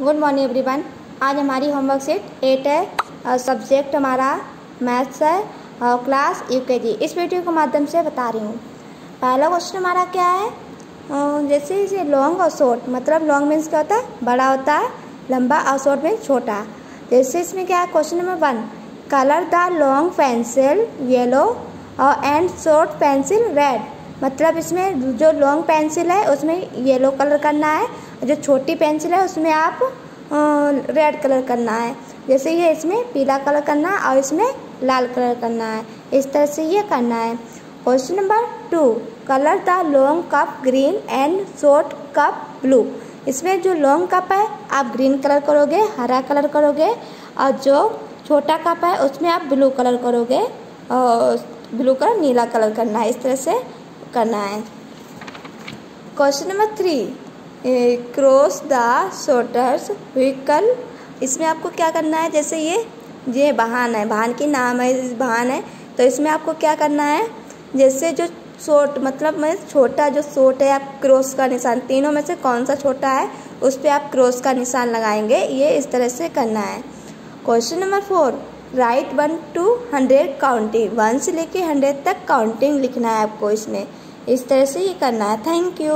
Good morning everyone आज हमारी homework set eight है। सब्जेक्ट हमारा मैथ्स है। और क्लास यूकेजी इस वीडियो के माध्यम से बता रही हूँ। पहला क्वेश्चन हमारा क्या है? जैसे जैसे लॉन्ग और शॉर्ट मतलब लॉन्ग मीन्स क्या होता है? बड़ा होता है, लंबा और शॉर्ट मीन्स छोटा। जैसे इसमें क्या है? Question number one colour the long pencil yellow और एंड शॉर्ट पेंसिल रेड मतलब इसमें जो लॉन्ग पेंसिल है, उसमें येलो कलर करना है। जो छोटी पेंसिल है, उसमें आप रेड कलर करना है। जैसे ये इसमें पीला कलर करना है और इसमें लाल कलर करना है। इस तरह से ये करना है। Question number two colour the long cup green and short cup blue इसमें जो लॉन्ग कप है, आप ग्रीन कलर करोगे, हरा कलर करोगे और जो छोटा कप है, उसमें आप ब्लू कलर करोगे और ब्लू कलर नीला कलर करना है। इस तरह से करना है। Question number three cross the shorters vehicle इसमें आपको क्या करना है? जैसे ये ये वाहन है वाहन की नाम है वाहन है। तो इसमें आपको क्या करना है? जैसे जो शोट मतलब में छोटा जो शोट है, आप क्रॉस का निशान, तीनों में से कौन सा छोटा है, उस पर आप क्रॉस का निशान लगाएँगे। ये इस तरह से करना है। Question number four write one two hundred counting, one से लेके हंड्रेड तक काउंटिंग लिखना है आपको इसमें। इस तरह से ये करना है। Thank you.